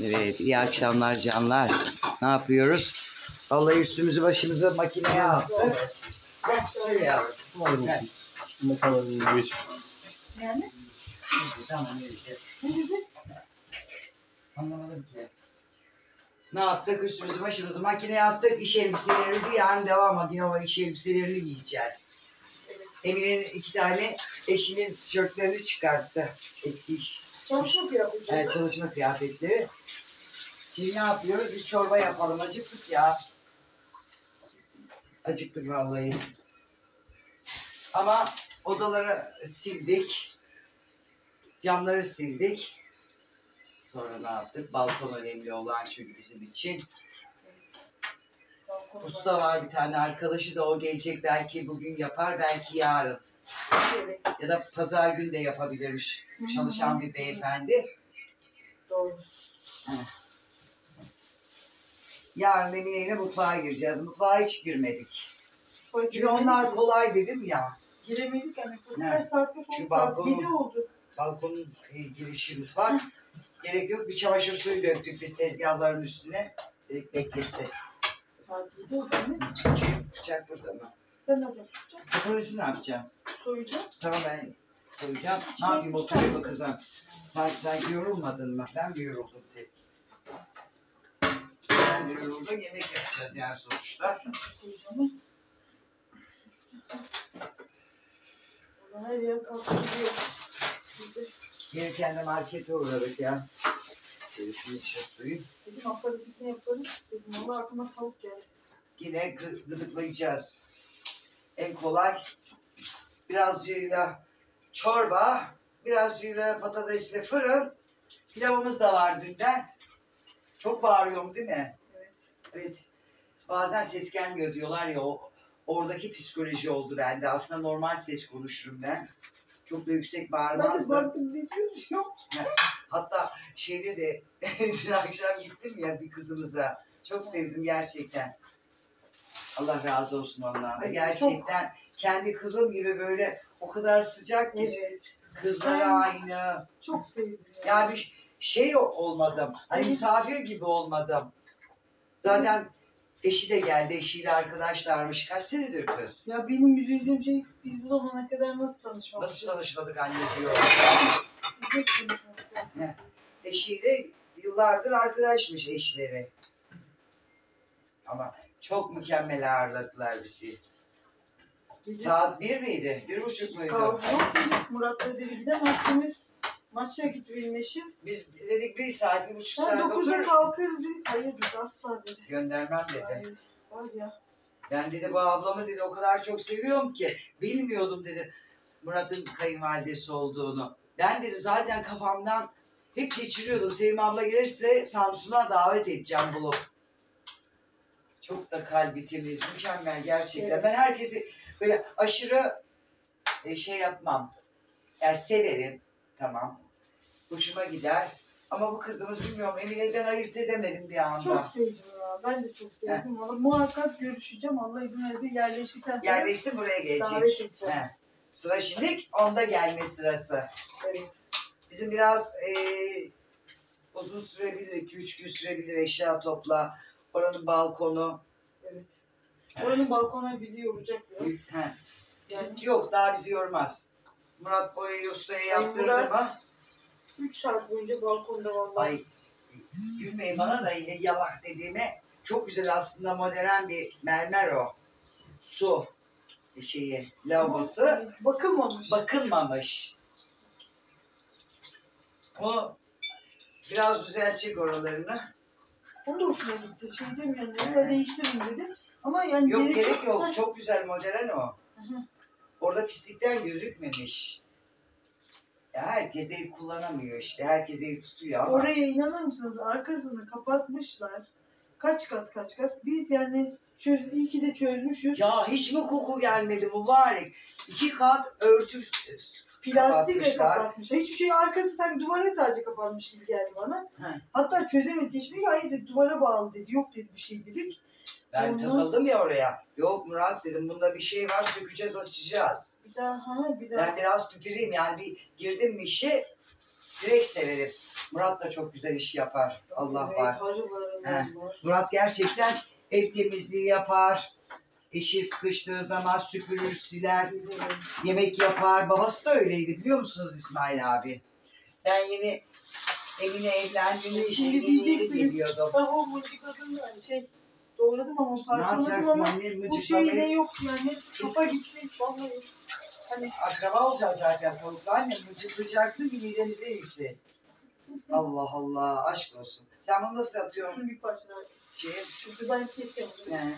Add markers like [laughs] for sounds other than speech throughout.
Evet, iyi akşamlar canlar. Ne yapıyoruz? Vallahi üstümüzü başımızı makineye attık. Şöyle geç. Yani Tamam? Anlamadım ki. Ne yaptık? Üstümüzü başımızı makineye attık. İş elbiselerimizi yarın devam makine o iş elbiselerini giyeceğiz. Emine'nin iki tane eşinin tişörtlerini çıkarttı. Eski iş. Çalışma kıyafeti. Evet, çalışma kıyafetleri. Şimdi ne yapıyoruz? Bir çorba yapalım. Acıktık ya. Acıktık vallahi. Ama odaları sildik. Camları sildik. Sonra ne yaptık? Balkon önemli olan çünkü bizim için. Balkonu Usta var bir tane arkadaşı da o gelecek. Belki bugün yapar, belki yarın. Evet, Ya da pazar günü de yapabilirmiş. Çalışan bir beyefendi. Doğru. Yarın Emine ile mutfağa gireceğiz. Mutfağa hiç girmedik. Çünkü onlar kolay dedim ya. giremedik hani. Saat kaç Şu oldu? Saat balkonu- 7 oldu. Balkonun e, girişi mutfak. Gerek yok. Bir çamaşır suyu döktük biz tezgahların üstüne. Dedik beklesin. Saat 7 oldu? Şu bıçak burada mı? Sen ne yapacaksın? Patatesi ne yapacağım? Soyacağım. Tamam ben koyacağım. Ne yapayım oturayım mı kızım? Sen, sen yorulmadın mı? Ben mi yoruldum tek? Yoruldum. Yemek yapacağız yani sonuçta. Her yer kalkıyor. Gelirken de markete uğradık ya. İçine suyun. dedim aparatif ne yaparız? Dedim valla aklıma tavuk geldi. Yine gı- gıdıklayacağız. En kolay birazcığıyla çorba, birazcığıyla patatesli fırın. Pilavımız da var dünden. Çok bağırıyorum değil mi? Evet. Bazen ses gelmiyor diyorlar ya o oradaki psikoloji oldu bende. Aslında normal ses konuşurum ben. Çok da yüksek Ben de bağırmazdım. baktım ne diyor. [laughs] Hatta şeyde de [laughs] dün akşam gittim ya bir kızımıza. Çok sevdim gerçekten. Allah razı olsun ondan da. Ay, Gerçekten kendi kızım gibi böyle o kadar sıcak ki Evet. kızlar Ben- aynı. Çok sevdim ya. Ya bir şey olmadım. Hani misafir gibi olmadım. Zaten eşi de geldi. Eşiyle arkadaşlarmış. Kaç senedir kız? Ya benim üzüldüğüm şey biz bu zamana kadar nasıl tanışmamışız? Nasıl tanışmadık anne diyor. Biz nasıl tanışmadık? Eşiyle yıllardır arkadaşmış eşleri. Ama çok mükemmel ağırladılar bizi. Gece Saat bir miydi? Bir buçuk muydu? Kavga yok dedik. Murat da dedi gidemezsiniz. Maça git benim eşim. Biz dedik bir saat, bir buçuk Ben saat 9'da otur. kalkarız dedik. Hayır dedi asla dedi. Göndermem dedi. Hayır. Var ya. Ben dedi bu ablamı dedi o kadar çok seviyorum ki bilmiyordum dedi Murat'ın kayınvalidesi olduğunu. Ben dedi zaten kafamdan hep geçiriyordum. Sevim abla gelirse Samsun'a davet edeceğim bulup. Çok da kalbi temiz, mükemmel gerçekten. Evet. Ben herkesi böyle aşırı e, şey yapmam. Yani severim, tamam. Hoşuma gider. Ama bu kızımız bilmiyorum Emine'den ayırt edemedim bir anda. Çok sevdim ya. Ben de çok sevdim. Valla muhakkak görüşeceğim. Allah izin verirse yerleştikten sonra Yerleşsin buraya gelecek. davet edeceğim. He. Sıra şimdi onda gelme sırası. Evet. Bizim biraz e, uzun sürebilir, 2-3 gün sürebilir eşya topla. Oranın balkonu. Evet. Oranın balkonu bizi yoracak biraz. He. Bizim Yani- yok daha bizi yormaz. Murat boyayı ustaya yaptırdı Murat- mı? 3 saat boyunca balkonda vallahi. Ay gülmeyin bana da yalak dediğime çok güzel aslında modern bir mermer o. Su şeyi, lavabosu. Bakılmamış. bakılmamış. O biraz düzeltecek oralarını. Onun da hoşuna gitti. Şey demiyorum. Yani, da değiştirin dedi. Ama yani Yok gerek Ha, yok. Çok güzel modern o. hı. Orada pislikten gözükmemiş. Ya herkes ev kullanamıyor işte. Herkes ev tutuyor ama. Oraya inanır mısınız? Arkasını kapatmışlar. Kaç kat kaç kat. Biz yani çöz, iyi ki de çözmüşüz. Ya hiç mi koku gelmedi mübarek? İki kat örtü Plastikle kapatmışlar. kapatmışlar. Hiçbir şey arkası sanki duvara sadece kapatmış gibi geldi bana. He. Hatta çözemedik. Hiçbir şey hayır dedi duvara bağlı dedi. Yok dedi bir şey dedik. Ben Ondan- takıldım ya oraya. Yok Murat dedim bunda bir şey var sökeceğiz açacağız. Bir daha ha bir daha. Ben biraz pipireyim yani bir girdim mi işe direkt severim. Murat da çok güzel iş yapar. Allah Evet, var. var. Murat gerçekten ev temizliği yapar. Eşi sıkıştığı zaman süpürür, siler, yemek yapar. Babası da öyleydi biliyor musunuz İsmail abi? Ben yeni Emine evlendiğinde işte diyeceksiniz. geliyordum. Ben o mıncıkladım yani şey doğradım ama parçaladım ama anne? bu şey Mıcıklamayı yok yani. Kafa gitmiş vallahi. Hani akraba olacağız zaten tavukla anne. Mıcıklayacaksın ki midenize iyisi. Allah Allah aşk olsun. Sen bunu nasıl atıyorsun? şunu bir parça daha. Şey, Çünkü ben he.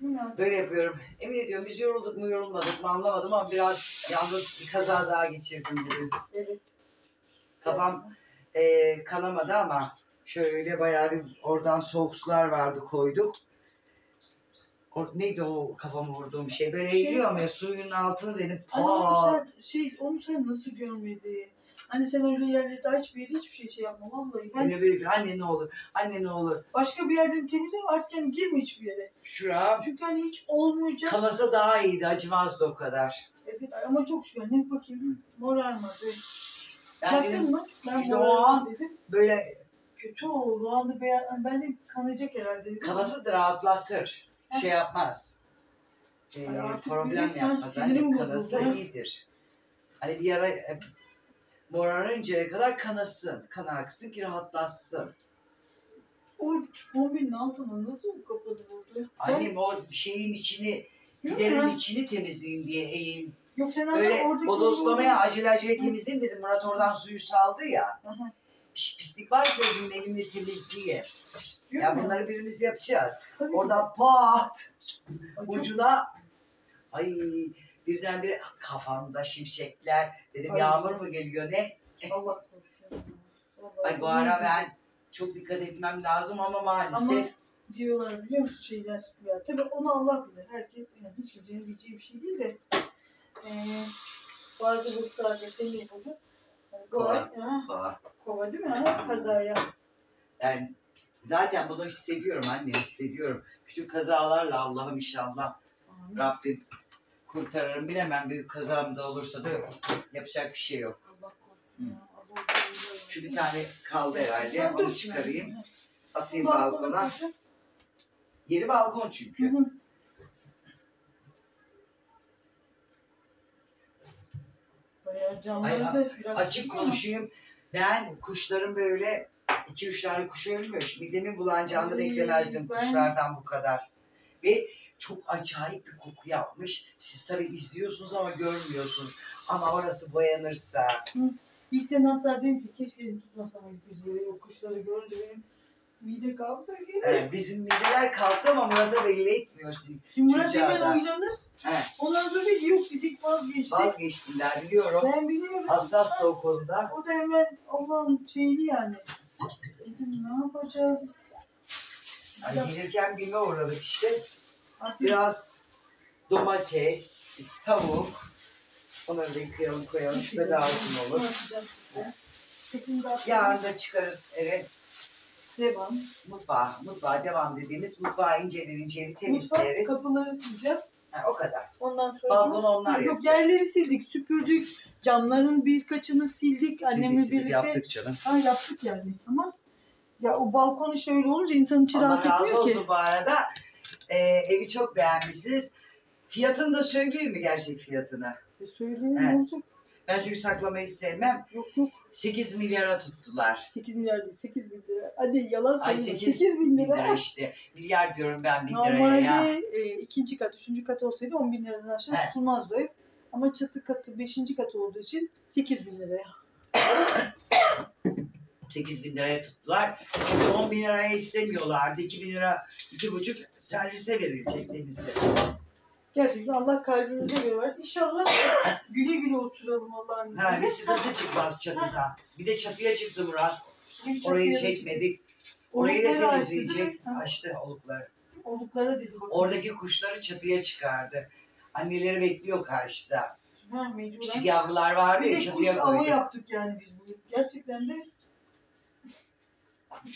Bilmiyorum. Böyle yapıyorum. Emin ediyorum biz yorulduk mu yorulmadık mı anlamadım ama biraz yalnız bir kaza daha geçirdim bugün. Evet. Kafam e, kanamadı ama şöyle bayağı bir oradan soğuk sular vardı koyduk. O, neydi o kafamı vurduğum şey? Böyle Şey- eğiliyorum ya suyun altını dedim. Hani onu sen, şey, onu sen nasıl görmedin? Hani sen öyle yerlerde hiçbir yere hiçbir şey şey yapma vallahi. Ben Böyle bir anne ne olur, anne ne olur. başka bir yerden temizle artık yani girme hiçbir yere. Şuram Çünkü hani hiç olmayacak. kanasa daha iyiydi, acımazdı o kadar. Evet ama çok şükür. Ne bakayım morarmadı. Ben Baktın mı? Ben morarmadı an- dedim. böyle Kötü oldu. O anda beyaz, ben de kanayacak herhalde dedim. kanası da rahatlatır. Heh. Şey yapmaz. Ee, Ay artık problem yapmaz. ha, sinirim kanası bozuldu. iyidir. Hani bir yara e, morarıncaya kadar kanasın. Kan aksın ki rahatlatsın. O bombin altına nasıl kapadı vurdu? Annem o şeyin içini, Ben- Yok giderin ya. içini temizleyeyim diye eğil. Yok sen anne Öyle oradaki bodoslamaya acele acele temizleyeyim dedim. Murat oradan suyu saldı ya. Aha. Pis- Pislik varsa dedim elimle temizleyeyim. Diyor Ya mu? bunları birimiz yapacağız. Tabii ki. Oradan pat Ay, çok- ucuna ay birdenbire kafamda şimşekler. Dedim Ay. yağmur mu geliyor ne? Allah korusun. [laughs] Ay bu ara ben çok dikkat etmem lazım ama maalesef Ama diyorlar biliyor musun şeyler ya tabii onu Allah bilir herkes yani hiç kimsenin bileceği bir şey değil de eee bazı burçlarda senin yani Kova. kova, kova değil mi kazaya yani zaten bunu hissediyorum anne hissediyorum. Küçük kazalarla Allah'ım inşallah Amin. Rabbim kurtarırım bilemem büyük kazam da olursa da yapacak bir şey yok. Allah korusun. Şu bir tane kaldı herhalde onu çıkarayım atayım Balkona. Yeri balkon Hı çünkü. hı. Bayağı camlarınızda biraz Açık konuşayım. Ben kuşların böyle iki üç tane kuş ölmüş. Midemin bulanacağını Ay, beklemezdim ben- kuşlardan bu kadar. Ve çok acayip bir koku yapmış. Siz tabii izliyorsunuz ama görmüyorsunuz. Ama orası boyanırsa. İlkten hatta dedim ki keşke elimi tutmasam ilk yüzüğü. O kuşları görünce benim mide kalktı. Evet, bizim mideler kalktı ama Murat'a belli etmiyor. Şimdi Şimdi Murat Çocuğa hemen da. He. Sonra dedi ki, yok vazgeçtik. Vazgeçtiler biliyorum. Ben biliyorum. Hassas da o konuda. O da hemen Allah'ın şeyli yani. Dedim ne yapacağız? Yani gelirken bime uğradık işte. Artık Biraz domates, tavuk. Onları da yıkayalım koyalım. Şurada da olur. Yarın da çıkarız eve. Devam. Mutfağa, mutfağa devam dediğimiz mutfağı inceden inceli Mutfak temizleriz. kapıları sileceğim. Ha, o kadar. Ondan sonra Balkonu onlar Yok yapacak. yerleri sildik, süpürdük. Camların birkaçını sildik. Annemle Sildik, sildik, birlikte. yaptık canım. Ha yaptık yani ama ya o balkon işte öyle olunca insanın içi Allah rahat razı etmiyor olsun ki. bu arada. Ee, evi çok beğenmişsiniz. Fiyatını da söyleyeyim mi gerçek fiyatını? E söyleyeyim Evet. olacak? Ben çünkü saklamayı sevmem. Yok yok 8 milyara tuttular. 8 milyar değil 8 bin lira. Hadi yalan Ay söyleme 8 8 bin lira. lira işte. Milyar diyorum ben bin liraya Normalde ya. e, ikinci kat, üçüncü kat olsaydı 10 bin liradan aşağı He. tutulmazdı o ev. Ama çatı katı, beşinci katı olduğu için 8 bin liraya. [coughs] 8 bin liraya tuttular. Çünkü 10 bin liraya istemiyorlardı. 2 bin lira, iki buçuk servise verilecek denize. Gerçekten Allah kalbimize göre ver. İnşallah güle güle oturalım Allah'ın Ha, bir izniyle. sıkıntı çıkmaz çatıda. Bir de çatıya çıktı Murat. Çok Orayı çekmedik. Orayı da Olukları açtı, temizleyecek. değil mi? Ha, Açtı olukları. Oluklara dedi bakın. Oradaki kuşları çatıya çıkardı. Anneleri bekliyor karşıda. Ha, mecburen. Küçük yavrular vardı Bir ya de kuş çatıya koyduk. yaptık yani biz bugün. Gerçekten de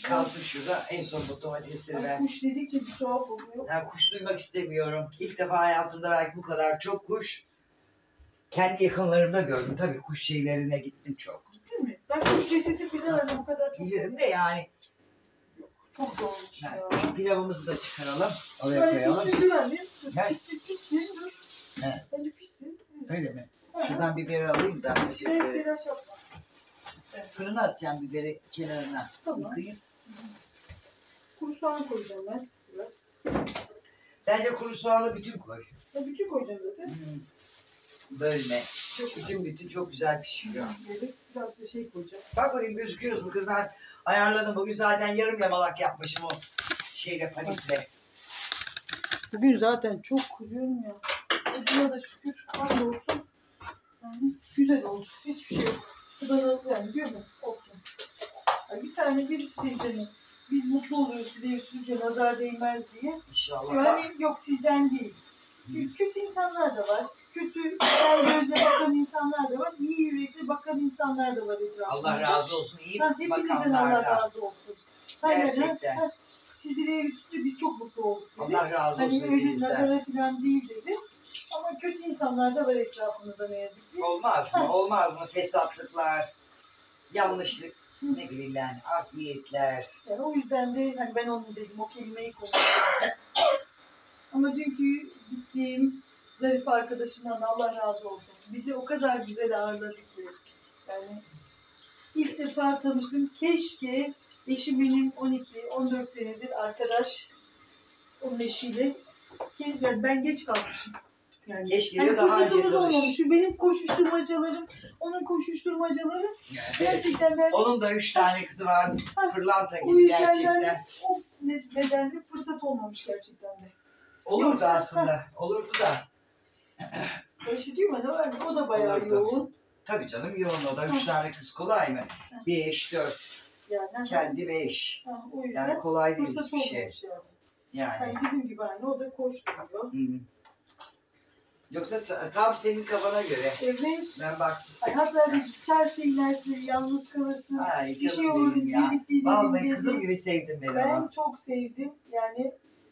kalsın şurada. En son bu domatesleri ben. kuş dedikçe bir tuhaf oluyor. Ha, kuş duymak istemiyorum. İlk defa hayatımda belki bu kadar çok kuş kendi yakınlarımda gördüm. Tabii kuş şeylerine gittim çok. Gitti mi? Ben kuş cesedi falan hani bu kadar çok Bilirim de yani. çok zormuş ya. Ha, Şu pilavımızı da çıkaralım. Oraya Böyle koyalım. pişsin güvenli. Gel. Pişsin pişsin dur. He. Bence pişsin. Öyle mi? Ha. Şuradan biberi alayım da. Biraz Biberi. biraz yapma. Fırına atacağım biberi kenarına. Tamam. Yıkayıp. Kuru soğan koyacağım ben biraz. Bence kuru soğanı bütün koy. Ya bütün koyacağım zaten. Hmm. Bölme. Çok Bütün bütün çok güzel pişiyor. Böyle biraz da şey koyacağım. Bak bakayım gözüküyoruz mu kız ben ayarladım. Bugün zaten yarım yamalak yapmışım o şeyle panikle. Bugün zaten çok diyorum ya. Buna da şükür hamdolsun. Yani güzel oldu. Hiçbir şey yok. Da yani diyor mu? Olsun. Yani bir tane birisi diyeceğini biz mutlu oluyoruz size yüzünce nazar değmez diye. İnşallah. Yani yok sizden değil. Kötü insanlar da var. Kötü gözle bakan insanlar da var. İyi yürekli bakan insanlar da var etrafımızda. Allah razı olsun. iyi Ha, hepinizden Allah razı olsun. Aynen, ha, Gerçekten. ha. Sizleri biz çok mutlu olduk dedi. Allah razı olsun Hani öyle nazara falan değil dedi. Ama kötü insanlar da var etrafımızda ne yazık ki. Olmaz mı? Olmaz mı? Fesatlıklar, yanlışlık, ne bileyim ben, art niyetler. Yani o yüzden de hani ben onu dedim, o kelimeyi konuştum. Ama dünkü gittiğim zarif arkadaşımdan da Allah razı olsun. Bizi o kadar güzel ağırladı ki. Yani ilk defa tanıştım. Keşke eşim benim 12-14 senedir arkadaş onun eşiyle. Yani Ben geç kalmışım. Yani Keşke hani daha önce fırsatımız tanış. olmamış. Şu benim koşuşturmacalarım, onun koşuşturmacaları gerçekten ben Onun da üç tane kızı var. Ha, Pırlanta o gibi gerçekten. yani o ne- nedenle fırsat olmamış gerçekten de. Olurdu Yoksa- aslında. Olurdu da. [clears throat] Öyle diyor mu? Ne var? O da bayağı Olurdu. yoğun. Tabii canım yoğun o da. Üç tane kız kolay mı? Beş, dört. Yani Kendi beş. ha, Yani kolay değil hiçbir şey. yani. Yani. yani. Bizim gibi aynı o da koşturuyor. Hı. Yoksa sa- tam senin kafana göre. Evet. Ben baktım. Ay, hatta bir çarşıya inersin, yalnız kalırsın. Ay bir şey olur, birlikte Vallahi gidelim kızım gibi sevdim beni Ben ama. çok sevdim. Yani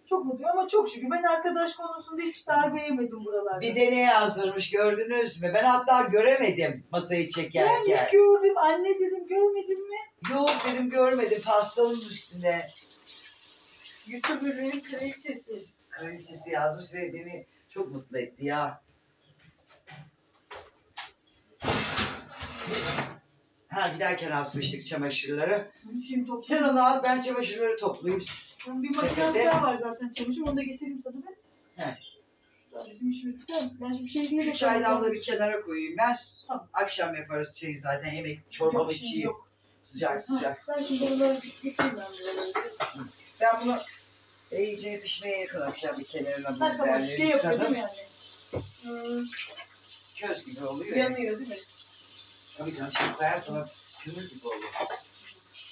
çok mutluyum ama çok şükür. Ben arkadaş konusunda hiç darbe yemedim buralarda. Bir de ne yazdırmış gördünüz mü? Ben hatta göremedim masayı ben çekerken. ilk gördüm. Anne dedim görmedin mi? Yok dedim görmedim pastanın üstünde. YouTuber'ların kraliçesi. Kraliçesi yazmış ve beni çok mutlu etti ya. Ha giderken asmıştık çamaşırları. Şimdi. Sen onu al ben çamaşırları toplayayım. Bir makinem daha var zaten çamaşır. Onu da getireyim sana ben. He. Bizim işimiz biter? Ben şimdi bir şey değil de çaydanlığı bir kenara koyayım ben. Tamam. Akşam yaparız çayı zaten yemek çorbamı içeyim. yok. Sıcak sıcak. Ha, Ben şimdi onları getireyim ben buraları. Ben bunu iyice pişmeye yakın akşam bir kenarına Ha tamam biberleri şey yapıyor değil mi yani? Hmm, Köz gibi oluyor ya. yanıyor değil mi? Tabii canım şimdi koyar sonra kömür gibi olur.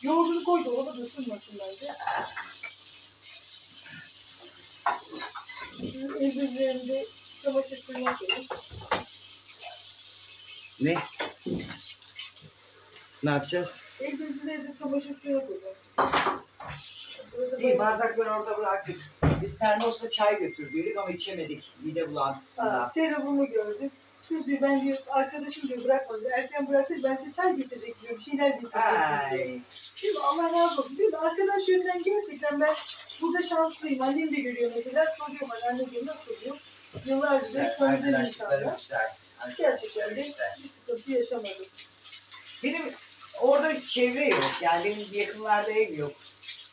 Yoğurdunu koy da orada da ısınmasın bence. Şimdi el bezlerinde çamaşır suyuna koyayım. Ne? Ne yapacağız? El bezlerinde çamaşır suyuna koyacağım. Böyle- bardakları orada bıraktık. Biz termosla çay götürdük ama içemedik mide Aa, bulantısından. serumu gördüm. Şimdi ben diyor arkadaşım diyor bırakmadı. Erken bıraksaydı ben size çay getirecek diyor. Bir şeyler getirecek diyor. Allah razı olsun. Diyor arkadaş yönden gerçekten ben burada şanslıyım. Annem de görüyor mesela. Soruyor bana anne diyor nasıl? Yıllardır Güzel, tanıdığım insanlar. Gerçekten de bir sıkıntı yaşamadım. Benim orada çevre yok. Yani benim yakınlarda ev yok.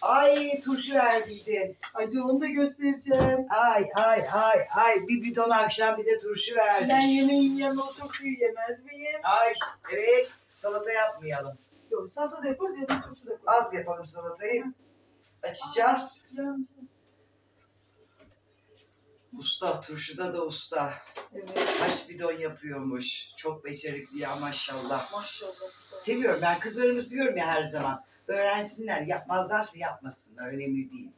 Ay turşu verdiydi. Ay diyor onu da göstereceğim. Ay ay ay ay bir bidon akşam bir de turşu verdi. Ben yemeğin yanına o turşuyu yemez miyim? Ay evet salata yapmayalım. Yok salata da yaparız ya da turşu da koyarız. Az yapalım salatayı. Açacağız. Yanlış. Usta turşuda da usta. Evet. Kaç bidon yapıyormuş. Çok becerikli ya maşallah. Maşallah. Seviyorum ben kızlarımız diyorum ya her zaman. Öğrensinler yapmazlarsa yapmasınlar önemli değil.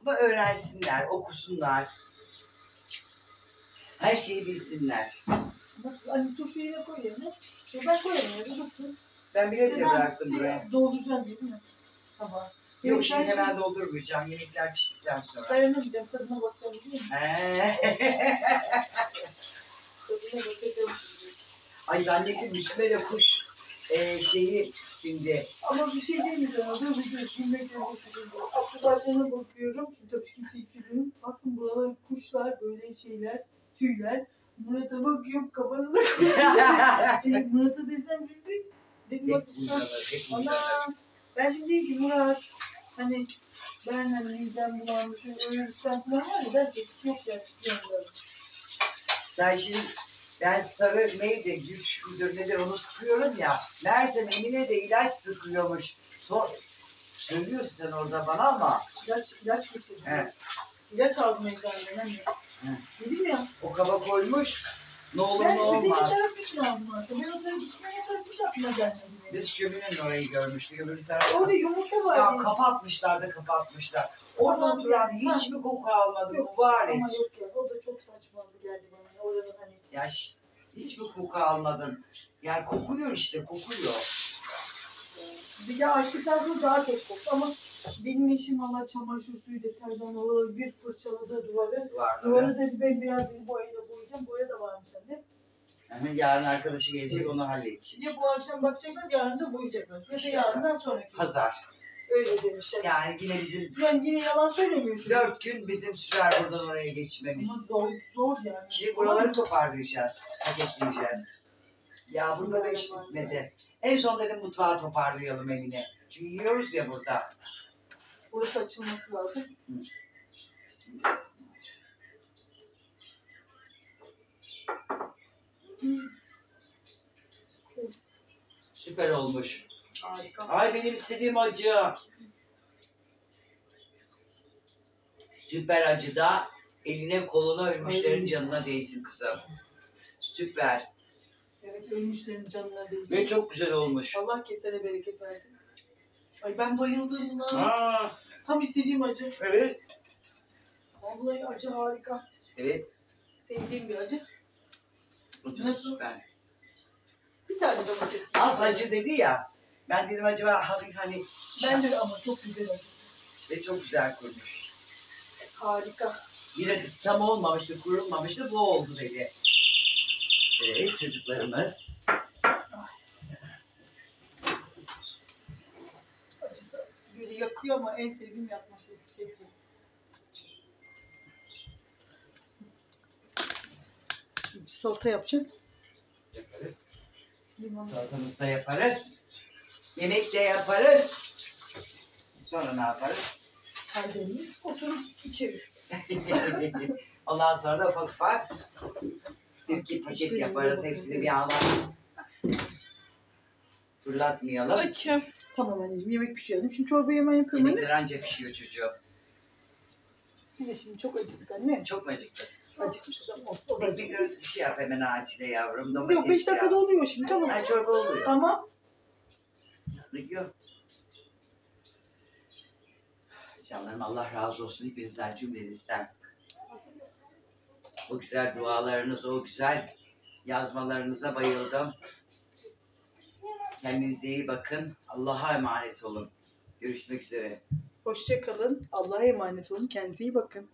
Ama öğrensinler okusunlar. Her şeyi bilsinler. Bak hani turşuyu yine koy yerine. Ben. Dur dur. Ben bile bile bıraktım şey, buraya. Dolduracaksın değil mi? Sabah. Yok şimdi ben hemen doldurmayacağım. Yemekler piştikten sonra. Dayanamayacağım. Tadına bakacağım değil mi? Tadına bakacağım. Ay zannettim üstüme de kuş e, şeyi sindi. Ama bir şey sana? Dur bir. Bilmek yok. Abdülhaccan'a bakıyorum. Şimdi tabii kimse içiyorum. Bakın buralar kuşlar, böyle şeyler, tüyler. Murat'a bakıyorum kafasına [laughs] şey, Murat'a desem şimdi dedim hep ana ben şimdi diyeyim ki Murat hani ben hani midem bulanmış ölürsen falan var ya derse yok ya Sen şimdi ben sarı neydi güç müdür nedir onu sıkıyorum ya. Meğersem Emine de ilaç sıkıyormuş. Sor, söylüyorsun sen orada bana ama İlaç, ilaç getirdim. Evet. İlaç aldım eczaneden hani. Dedim ya. o kaba koymuş. Ne olur Ben ne olmaz. taraf için aldım aslında. Ben o tarafa gitmeye taraf hiç aklıma gelmedi. Biz şöminenin orayı görmüştük öbür tarafta. Orada yumurta Ya var. kapatmışlar da kapatmışlar. Orada Tamam. oturan hiç mi koku almadı Yok, mübarek? Ama yok ya. O da çok saçma geldi bana. Oranın hani. Ya hiç mi koku almadın? Yani kokuyor işte kokuyor. Bir de açtıktan sonra daha çok koktu ama benim eşim valla çamaşır suyu deterjan oraları bir fırçaladı duvarı. Duvarları. Duvarı da bembeyaz dedi boyayla boyayacağım. Boya da varmış hani. Yani yarın arkadaşı gelecek onu halledecek. Ya bu akşam bakacaklar yarın da boyayacaklar. Ya da yarından sonraki. Pazar. Öyle demişler. Yani yine bizim Yani yine yalan söylemiyor çocuk. dört gün bizim sürer buradan oraya Ama geçmemiz. zor, zor yani. Şimdi buraları toparlayacağız. Paketleyeceğiz. Ya burada da iş bitmedi. En son dedim mutfağı toparlayalım Emine. Çünkü yiyoruz ya burada. Burası açılması lazım. Süper olmuş. Harika. Ay benim istediğim acı. Süper acıda eline koluna ölmüşlerin canına değsin kızım. Süper. Evet ölmüşlerin canına değsin. Ve çok güzel olmuş. Allah kesene bereket versin. Ay ben bayıldım buna. Aa, Tam istediğim acı. evet. Vallahi acı harika. Evet. Sevdiğim bir acı. Acı Nasıl? süper. Bir tane domates. Az acı dedi ya. Ben dedim acaba hafif hani Ben de ama çok güzel acı. ve çok güzel kurmuş. Harika. Yine tam olmamıştı, kurulmamıştı. Bu oldu dedi. Evet çocuklarımız. Acısı böyle yakıyor ama en sevdiğim yapma şey- şekli. Şimdi salata yapacağım. Yaparız. Limon. Salatamızı da yaparız. Yemek de yaparız. Sonra ne yaparız? Kalbimi oturup içeriz. [laughs] Ondan sonra da ufak ufak bir iki paket yaparız. Hepsini bir anda fırlatmayalım. Açım. Tamam anneciğim yemek pişirelim. Şimdi çorbayı hemen yapıyorum. Yemekler anca pişiyor çocuğum. Bir de şimdi çok acıktık anne. Çok mu acıktı? Acıkmıştık ama olsun. O da Tek bir acıkmış. şey yap hemen acile yavrum. Domates Yok 5 dakikada yap. oluyor şimdi tamam. Ha, çorba oluyor. Tamam. Yok. Canlarım Allah razı olsun hepinizden cümlenizden. O güzel dualarınız, o güzel yazmalarınıza bayıldım. Kendinize iyi bakın. Allah'a emanet olun. Görüşmek üzere. Hoşça kalın. Allah'a emanet olun. Kendinize iyi bakın.